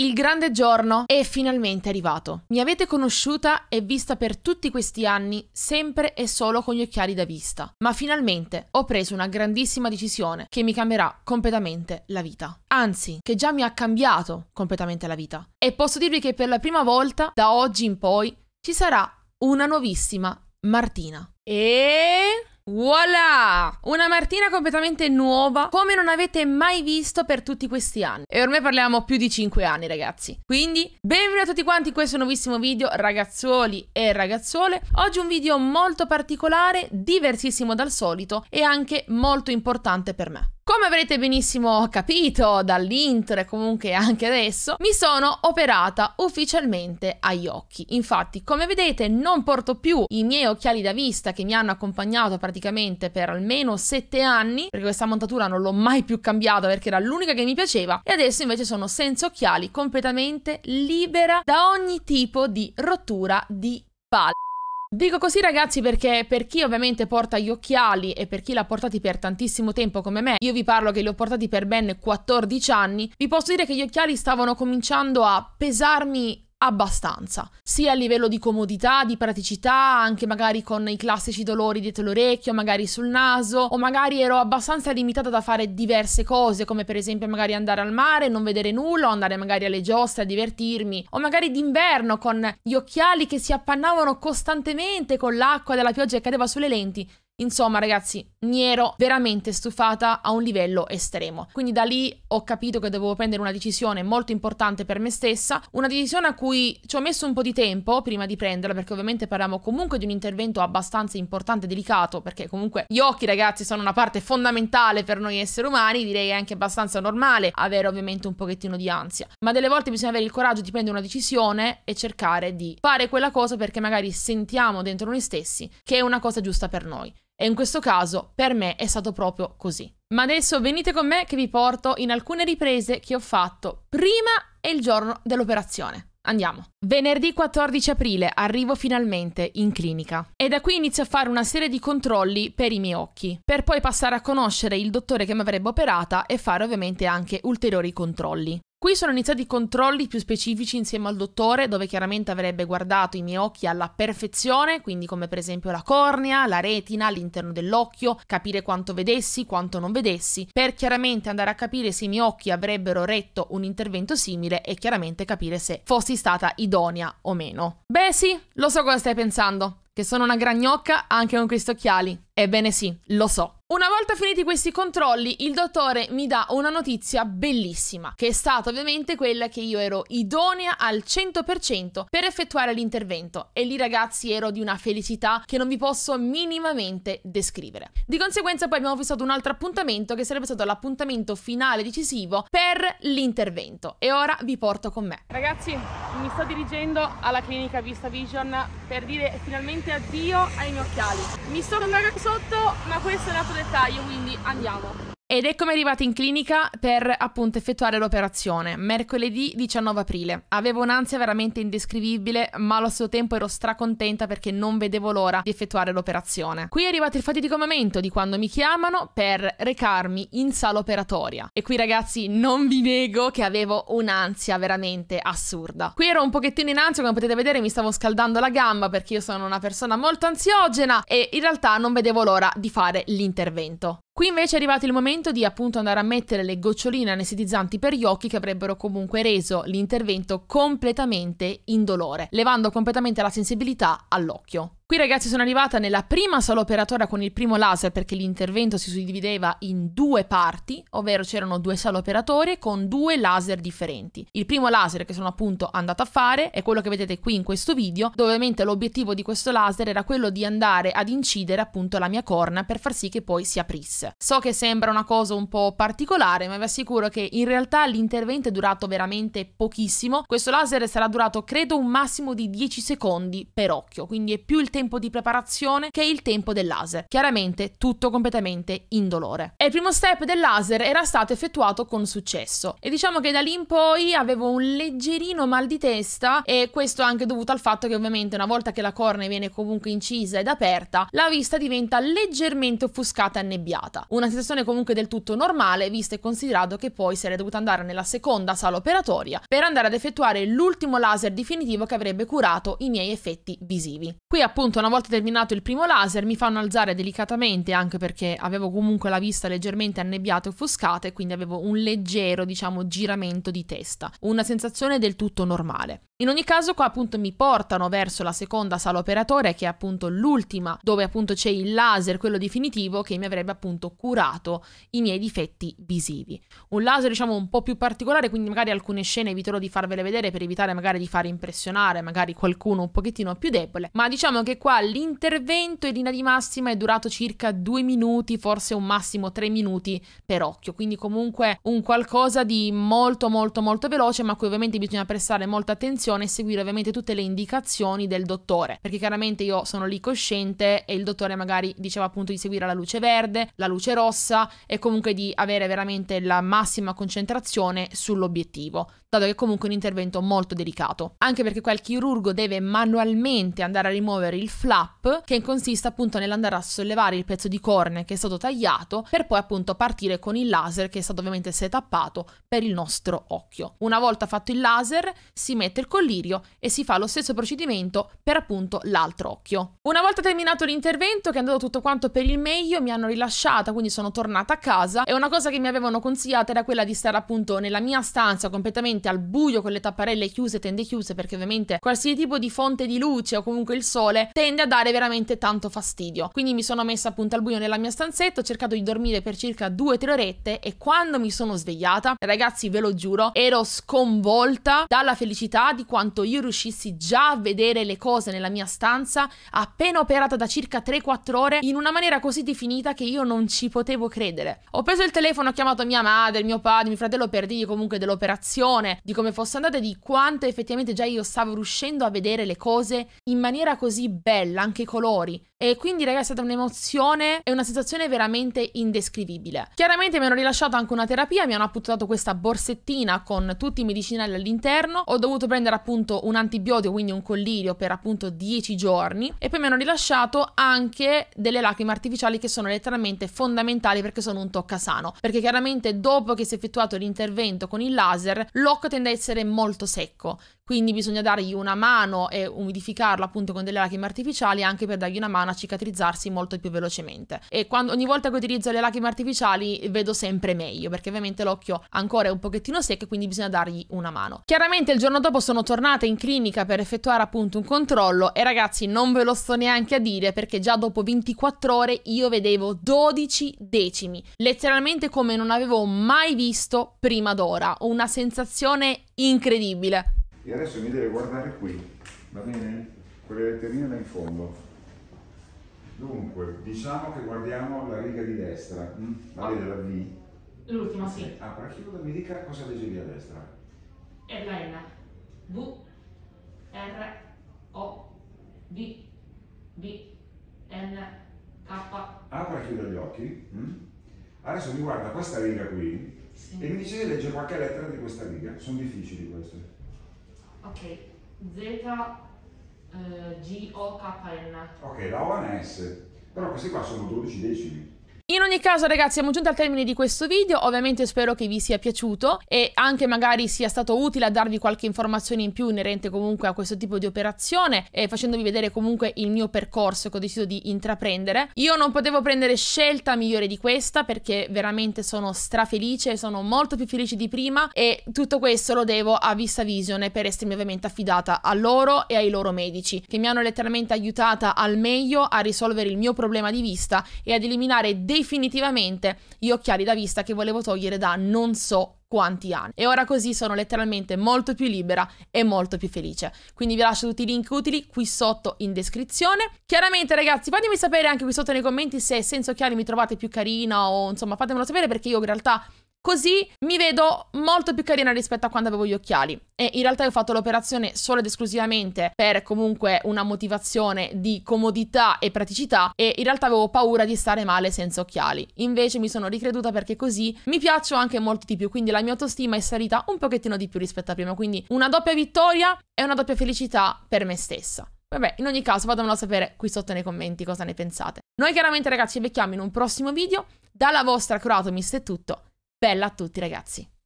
Il grande giorno è finalmente arrivato. Mi avete conosciuta e vista per tutti questi anni, sempre e solo con gli occhiali da vista. Ma finalmente ho preso una grandissima decisione che mi cambierà completamente la vita. Anzi, che già mi ha cambiato completamente la vita. E posso dirvi che per la prima volta, da oggi in poi, ci sarà una nuovissima Martina. E... Voilà! Una Martina completamente nuova, come non avete mai visto per tutti questi anni. E ormai parliamo più di 5 anni, ragazzi. Quindi, benvenuti a tutti quanti in questo nuovissimo video, ragazzuoli e ragazzuole. Oggi un video molto particolare, diversissimo dal solito e anche molto importante per me. Come avrete benissimo capito dall'intro e comunque anche adesso, mi sono operata ufficialmente agli occhi. Infatti, come vedete, non porto più i miei occhiali da vista che mi hanno accompagnato praticamente per almeno 7 anni, perché questa montatura non l'ho mai più cambiata perché era l'unica che mi piaceva, e adesso invece sono senza occhiali, completamente libera da ogni tipo di rottura di palle. Dico così ragazzi perché per chi ovviamente porta gli occhiali e per chi l'ha portati per tantissimo tempo come me, io vi parlo che li ho portati per ben 14 anni, vi posso dire che gli occhiali stavano cominciando a pesarmi abbastanza, sia a livello di comodità, di praticità, anche magari con i classici dolori dietro l'orecchio, magari sul naso, o magari ero abbastanza limitata da fare diverse cose, come per esempio magari andare al mare, non vedere nulla, o andare magari alle giostre a divertirmi, o magari d'inverno con gli occhiali che si appannavano costantemente con l'acqua della pioggia che cadeva sulle lenti. Insomma, ragazzi, mi ero veramente stufata a un livello estremo. Quindi da lì ho capito che dovevo prendere una decisione molto importante per me stessa, una decisione a cui ci ho messo un po' di tempo prima di prenderla, perché ovviamente parliamo comunque di un intervento abbastanza importante e delicato, perché comunque gli occhi, ragazzi, sono una parte fondamentale per noi esseri umani, direi anche abbastanza normale avere ovviamente un pochettino di ansia. Ma delle volte bisogna avere il coraggio di prendere una decisione e cercare di fare quella cosa perché magari sentiamo dentro noi stessi che è una cosa giusta per noi. E in questo caso per me è stato proprio così. Ma adesso venite con me che vi porto in alcune riprese che ho fatto prima e il giorno dell'operazione. Andiamo. Venerdì 14 aprile arrivo finalmente in clinica e da qui inizio a fare una serie di controlli per i miei occhi, per poi passare a conoscere il dottore che mi avrebbe operata e fare ovviamente anche ulteriori controlli. Qui sono iniziati i controlli più specifici insieme al dottore, dove chiaramente avrebbe guardato i miei occhi alla perfezione, quindi come per esempio la cornea, la retina, all'interno dell'occhio, capire quanto vedessi, quanto non vedessi, per chiaramente andare a capire se i miei occhi avrebbero retto un intervento simile e chiaramente capire se fossi stata idonea o meno. Beh sì, lo so cosa stai pensando, che sono una gran gnocca anche con questi occhiali. Ebbene sì, lo so. Una volta finiti questi controlli, il dottore mi dà una notizia bellissima, che è stata ovviamente quella che io ero idonea al 100% per effettuare l'intervento e lì ragazzi ero di una felicità che non vi posso minimamente descrivere. Di conseguenza poi abbiamo fissato un altro appuntamento che sarebbe stato l'appuntamento finale decisivo per l'intervento e ora vi porto con me. Ragazzi, mi sto dirigendo alla clinica Vista Vision per dire finalmente addio ai miei occhiali. Mi sto andando sotto, ma questo è lato dettaglio, quindi andiamo. Ed eccomi arrivata in clinica per appunto effettuare l'operazione, mercoledì 19 aprile. Avevo un'ansia veramente indescrivibile, ma allo stesso tempo ero stracontenta perché non vedevo l'ora di effettuare l'operazione. Qui è arrivato il fatidico momento di quando mi chiamano per recarmi in sala operatoria. E qui ragazzi non vi nego che avevo un'ansia veramente assurda. Qui ero un pochettino in ansia, come potete vedere mi stavo scaldando la gamba perché io sono una persona molto ansiogena e in realtà non vedevo l'ora di fare l'intervento. Qui invece è arrivato il momento di appunto andare a mettere le goccioline anestetizzanti per gli occhi che avrebbero comunque reso l'intervento completamente indolore, levando completamente la sensibilità all'occhio. Qui ragazzi sono arrivata nella prima sala operatoria con il primo laser perché l'intervento si suddivideva in due parti, ovvero c'erano due sale operatorie con due laser differenti. Il primo laser che sono appunto andata a fare è quello che vedete qui in questo video, dove ovviamente l'obiettivo di questo laser era quello di andare ad incidere appunto la mia corna per far sì che poi si aprisse. So che sembra una cosa un po' particolare, ma vi assicuro che in realtà l'intervento è durato veramente pochissimo. Questo laser sarà durato credo un massimo di 10 secondi per occhio, quindi è più il tempo tempo di preparazione che il tempo del laser. Chiaramente tutto completamente indolore. E il primo step del laser era stato effettuato con successo e diciamo che da lì in poi avevo un leggerino mal di testa e questo anche dovuto al fatto che ovviamente una volta che la cornea viene comunque incisa ed aperta, la vista diventa leggermente offuscata e annebbiata. Una sensazione comunque del tutto normale, visto e considerato che poi sarei dovuta andare nella seconda sala operatoria per andare ad effettuare l'ultimo laser definitivo che avrebbe curato i miei effetti visivi. Qui appunto una volta terminato il primo laser mi fanno alzare delicatamente anche perché avevo comunque la vista leggermente annebbiata e offuscata e quindi avevo un leggero diciamo giramento di testa, una sensazione del tutto normale. In ogni caso qua appunto mi portano verso la seconda sala operatoria che è appunto l'ultima dove appunto c'è il laser, quello definitivo che mi avrebbe appunto curato i miei difetti visivi. Un laser diciamo un po' più particolare quindi magari alcune scene eviterò di farvele vedere per evitare magari di far impressionare magari qualcuno un pochettino più debole, ma diciamo che qua l'intervento in linea di massima è durato circa due minuti, forse un massimo tre minuti per occhio, quindi comunque un qualcosa di molto molto molto veloce ma a cui ovviamente bisogna prestare molta attenzione e seguire ovviamente tutte le indicazioni del dottore, perché chiaramente io sono lì cosciente e il dottore magari diceva appunto di seguire la luce verde, la luce rossa e comunque di avere veramente la massima concentrazione sull'obiettivo dato che comunque è un intervento molto delicato. Anche perché qua il chirurgo deve manualmente andare a rimuovere il flap, che consiste appunto nell'andare a sollevare il pezzo di cornea che è stato tagliato, per poi appunto partire con il laser che è stato ovviamente setappato per il nostro occhio. Una volta fatto il laser, si mette il collirio e si fa lo stesso procedimento per appunto l'altro occhio. Una volta terminato l'intervento, che è andato tutto quanto per il meglio, mi hanno rilasciata, quindi sono tornata a casa e una cosa che mi avevano consigliato era quella di stare appunto nella mia stanza completamente al buio con le tapparelle chiuse, tende chiuse, perché ovviamente qualsiasi tipo di fonte di luce o comunque il sole tende a dare veramente tanto fastidio. Quindi mi sono messa appunto al buio nella mia stanzetta, ho cercato di dormire per circa 2-3 orette e quando mi sono svegliata, ragazzi ve lo giuro, ero sconvolta dalla felicità di quanto io riuscissi già a vedere le cose nella mia stanza appena operata da circa 3-4 ore in una maniera così definita che io non ci potevo credere. Ho preso il telefono, ho chiamato mia madre, mio padre, mio fratello per dirgli comunque dell'operazione di come fosse andata e di quanto effettivamente già io stavo riuscendo a vedere le cose in maniera così bella, anche i colori. E quindi, ragazzi, è stata un'emozione e una sensazione veramente indescrivibile. Chiaramente mi hanno rilasciato anche una terapia, mi hanno appunto dato questa borsettina con tutti i medicinali all'interno. Ho dovuto prendere appunto un antibiotico, quindi un collirio, per appunto 10 giorni. E poi mi hanno rilasciato anche delle lacrime artificiali che sono letteralmente fondamentali perché sono un toccasano. Perché chiaramente dopo che si è effettuato l'intervento con il laser, l'occhio tende a essere molto secco quindi bisogna dargli una mano e umidificarlo appunto con delle lacrime artificiali anche per dargli una mano a cicatrizzarsi molto più velocemente. E quando, ogni volta che utilizzo le lacrime artificiali vedo sempre meglio perché ovviamente l'occhio ancora è un pochettino secco quindi bisogna dargli una mano. Chiaramente il giorno dopo sono tornata in clinica per effettuare appunto un controllo e ragazzi non ve lo sto neanche a dire perché già dopo 24 ore io vedevo 12 decimi, letteralmente come non avevo mai visto prima d'ora, una sensazione incredibile e adesso mi deve guardare qui, va bene? Quelle letterine là in fondo. Dunque, diciamo che guardiamo la riga di destra, mm? la vede la V? L'ultima, sì. Ah, per chiudere mi dica cosa legge lì a destra. È la N. V, R, O, D, B, N, K. Apra e chiude gli occhi. Mm? Adesso mi guarda questa riga qui sì. e mi dice che legge qualche lettera di questa riga. Sono difficili queste. Ok, Z eh, G O K N. Ok, la O è una S, però questi qua sono 12 decimi. In ogni caso ragazzi siamo giunti al termine di questo video, ovviamente spero che vi sia piaciuto e anche magari sia stato utile a darvi qualche informazione in più inerente comunque a questo tipo di operazione e facendovi vedere comunque il mio percorso che ho deciso di intraprendere. Io non potevo prendere scelta migliore di questa perché veramente sono strafelice, sono molto più felice di prima e tutto questo lo devo a Vista Vision per essermi ovviamente affidata a loro e ai loro medici che mi hanno letteralmente aiutata al meglio a risolvere il mio problema di vista e ad eliminare dei definitivamente gli occhiali da vista che volevo togliere da non so quanti anni. E ora così sono letteralmente molto più libera e molto più felice. Quindi vi lascio tutti i link utili qui sotto in descrizione. Chiaramente ragazzi fatemi sapere anche qui sotto nei commenti se senza occhiali mi trovate più carina o insomma fatemelo sapere perché io in realtà Così mi vedo molto più carina rispetto a quando avevo gli occhiali. E in realtà ho fatto l'operazione solo ed esclusivamente per comunque una motivazione di comodità e praticità e in realtà avevo paura di stare male senza occhiali. Invece mi sono ricreduta perché così mi piaccio anche molto di più, quindi la mia autostima è salita un pochettino di più rispetto a prima, quindi una doppia vittoria e una doppia felicità per me stessa. Vabbè, in ogni caso fatemelo sapere qui sotto nei commenti cosa ne pensate. Noi chiaramente ragazzi ci becchiamo in un prossimo video. Dalla vostra Croatomist è tutto. Bella a tutti ragazzi.